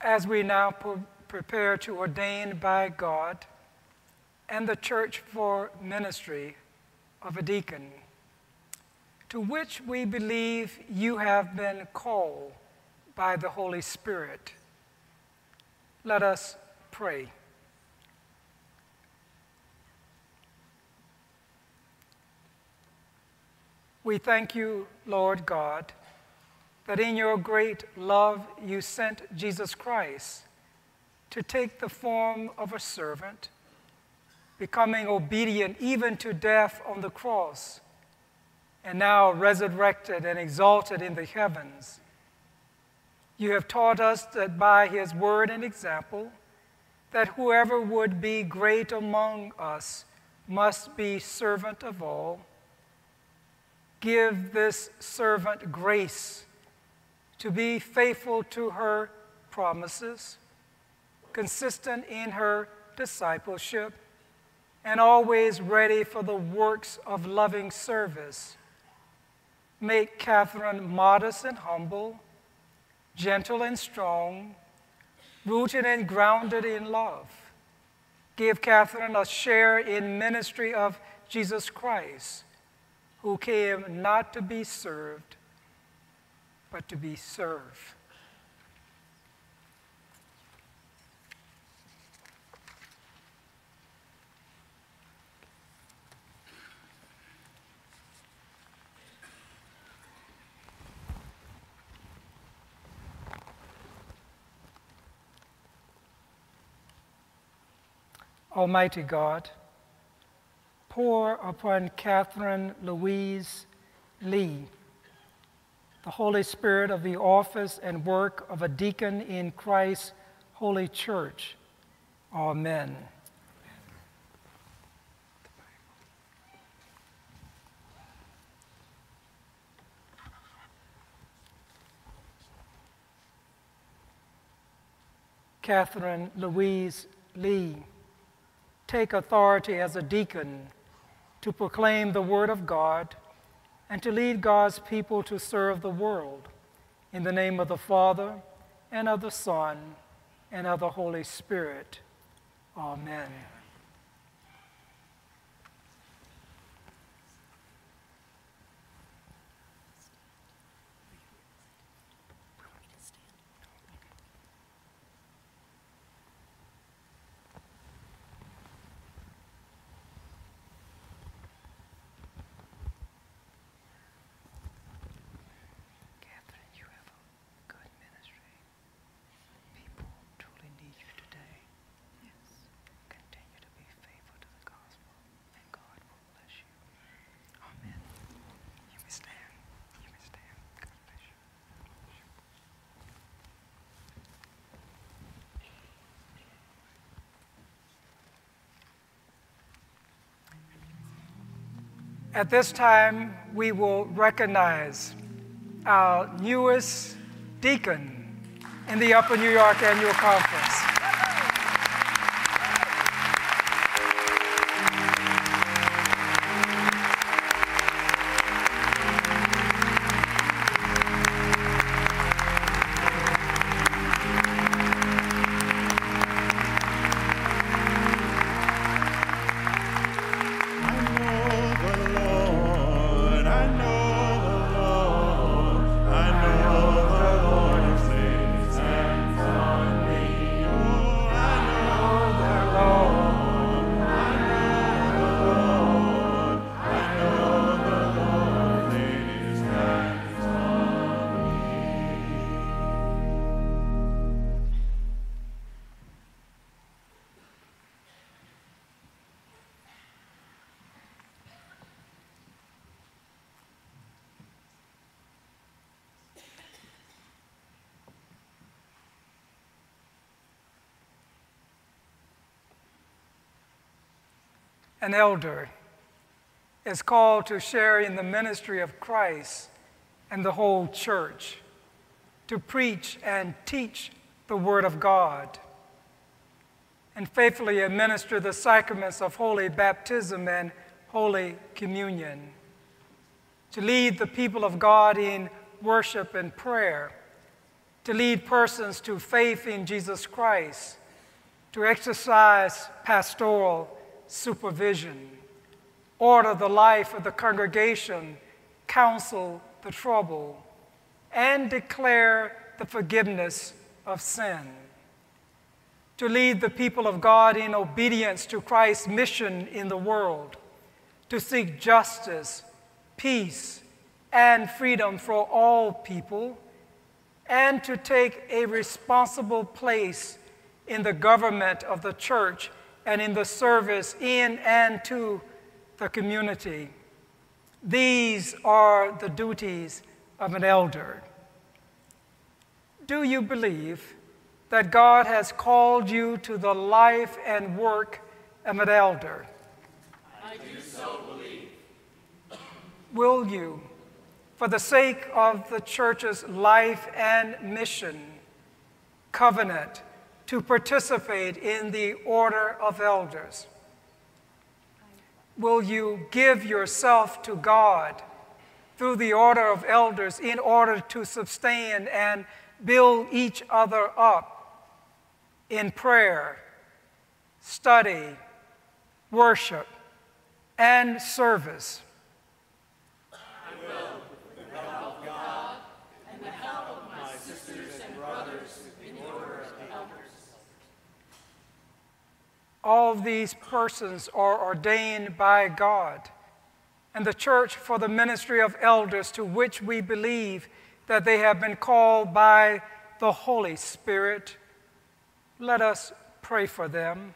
as we now pre- prepare to ordain by God and the church for ministry of a deacon, to which we believe you have been called by the Holy Spirit. Let us pray. We thank you, Lord God, that in your great love you sent Jesus Christ to take the form of a servant, becoming obedient even to death on the cross, and now resurrected and exalted in the heavens. You have taught us that by his word and example, that whoever would be great among us must be servant of all Give this servant grace to be faithful to her promises, consistent in her discipleship, and always ready for the works of loving service. Make Catherine modest and humble, gentle and strong, rooted and grounded in love. Give Catherine a share in ministry of Jesus Christ who came not to be served, but to be served. Almighty God, pour upon Catherine Louise Lee the Holy Spirit of the office and work of a deacon in Christ's holy church. Amen. Catherine Louise Lee, take authority as a deacon to proclaim the Word of God and to lead God's people to serve the world. In the name of the Father, and of the Son, and of the Holy Spirit. Amen. At this time, we will recognize our newest deacon in the Upper New York Annual Conference. An elder. Is called to share in the ministry of Christ and the whole church, to preach and teach the Word of God, and faithfully administer the sacraments of holy baptism and holy communion, to lead the people of God in worship and prayer, to lead persons to faith in Jesus Christ, to exercise pastoral supervision, order the life of the congregation, counsel the trouble, and declare the forgiveness of sin. To lead the people of God in obedience to Christ's mission in the world, to seek justice, peace, and freedom for all people, and to take a responsible place in the government of the church and in the service in and to the community. These are the duties of an elder. Do you believe that God has called you to the life and work of an elder? I do so believe. Will you, for the sake of the church's life and mission, covenant to participate in the order of elders? Will you give yourself to God through the order of elders in order to sustain and build each other up in prayer, study, worship, and service? All these persons are ordained by God. And the church for the ministry of elders, to which we believe that they have been called by the Holy Spirit. Let us pray for them.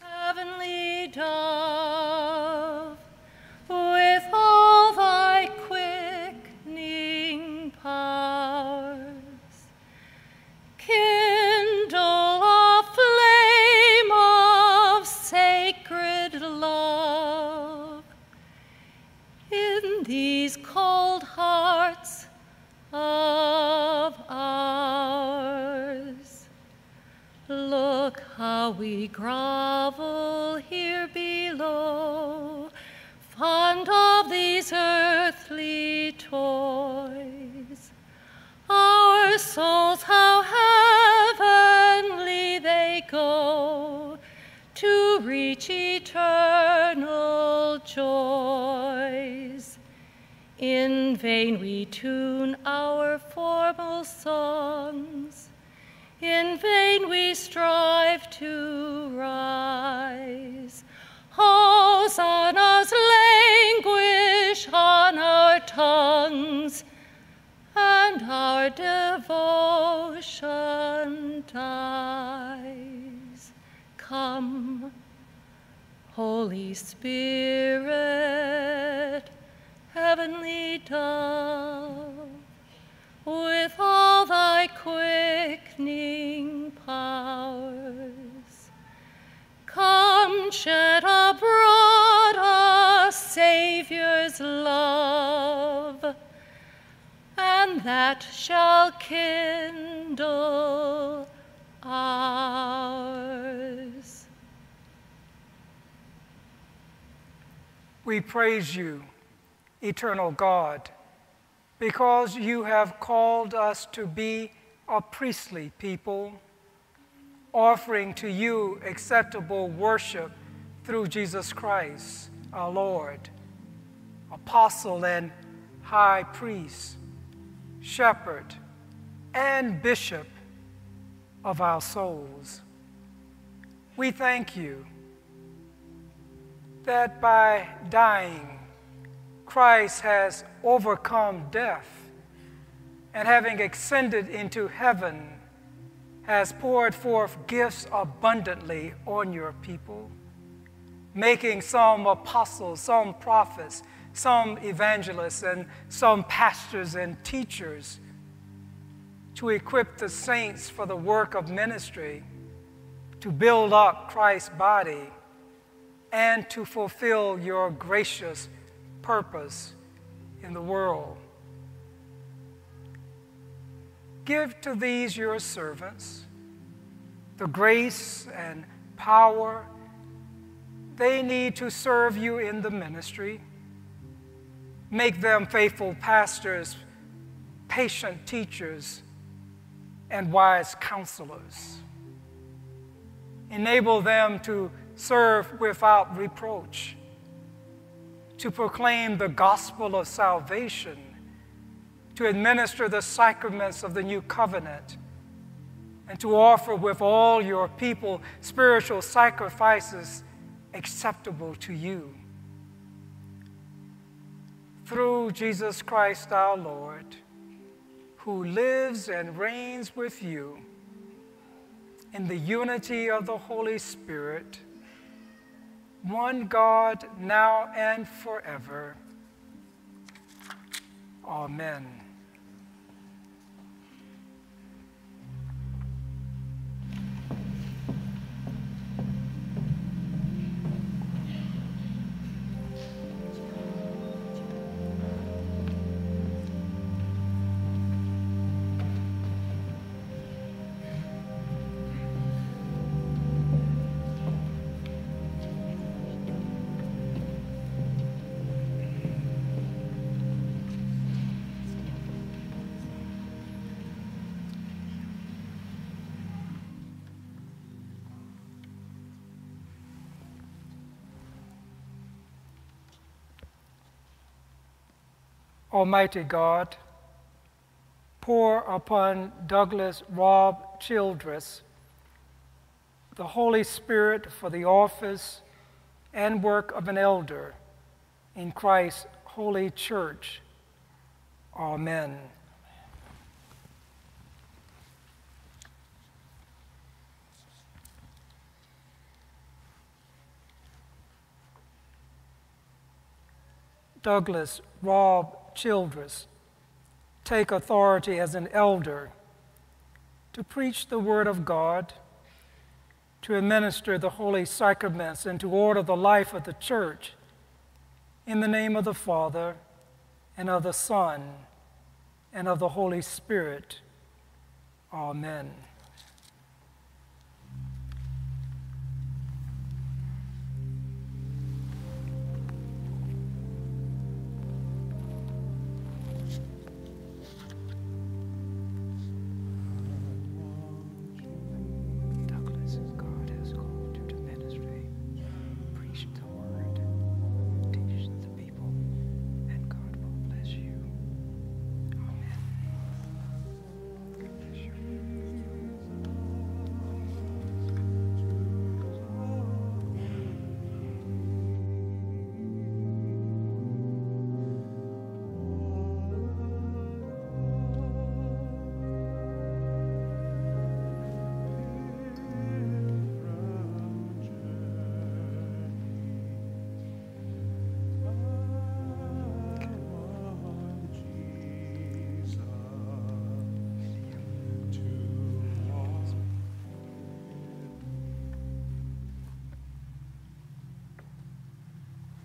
Heavenly Dove. Reach eternal joys. In vain we tune our formal songs in vain we strive to rise. Hosannas languish on our tongues, and our devotion dies. Come, Holy Spirit, heavenly dove, with all thy quickening powers. Come, shed abroad a Saviour's love, and that shall kindle ours. We praise you, eternal God because you have called us to be a priestly people, offering to you acceptable worship through Jesus Christ, our Lord, apostle and high priest, shepherd, and bishop of our souls. We thank you that by dying Christ has overcome death and having ascended into heaven has poured forth gifts abundantly on your people, making some apostles, some prophets, some evangelists, and some pastors and teachers to equip the saints for the work of ministry, to build up Christ's body, and to fulfill your gracious purpose in the world. Give to these your servants the grace and power they need to serve you in the ministry. Make them faithful pastors, patient teachers, and wise counselors. Enable them to serve without reproach, to proclaim the gospel of salvation, to administer the sacraments of the new covenant, and to offer with all your people spiritual sacrifices acceptable to you. Through Jesus Christ our Lord, who lives and reigns with you in the unity of the Holy Spirit, one God, now and forever. Amen. Almighty God, pour upon Douglas Rob Childress the Holy Spirit for the office and work of an elder in Christ's holy church. Amen. Douglas Rob Childress take authority as an elder to preach the Word of God, to administer the holy sacraments, and to order the life of the church in the name of the Father, and of the Son, and of the Holy Spirit. Amen.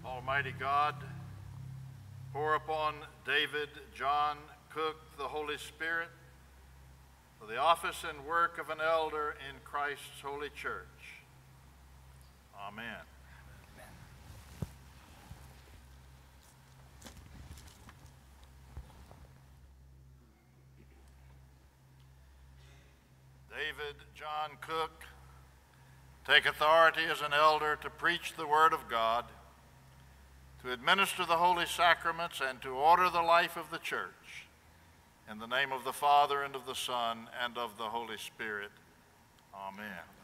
Almighty God, pour upon David, John, Cook, the Holy Spirit, for the office and work of an elder in Christ's holy church. Amen. David John Cook, take authority as an elder to preach the Word of God to administer the holy sacraments, and to order the life of the church. In the name of the Father, and of the Son, and of the Holy Spirit. Amen.